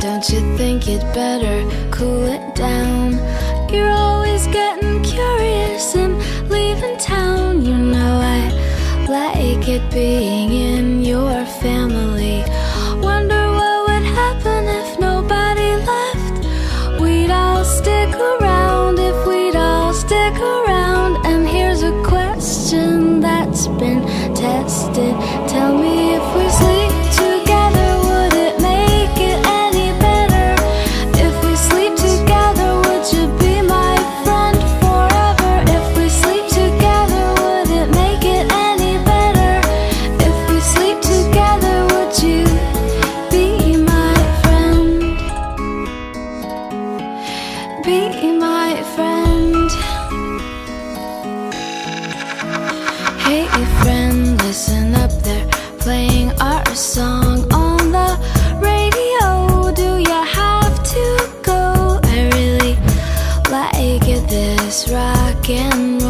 don't you think you'd better cool it down? You're always getting curious and leaving town. You know I like it being in your family. Wonder what would happen if nobody left. We'd all stick around if we'd all stick around. And here's a question that's been tested. Tell me and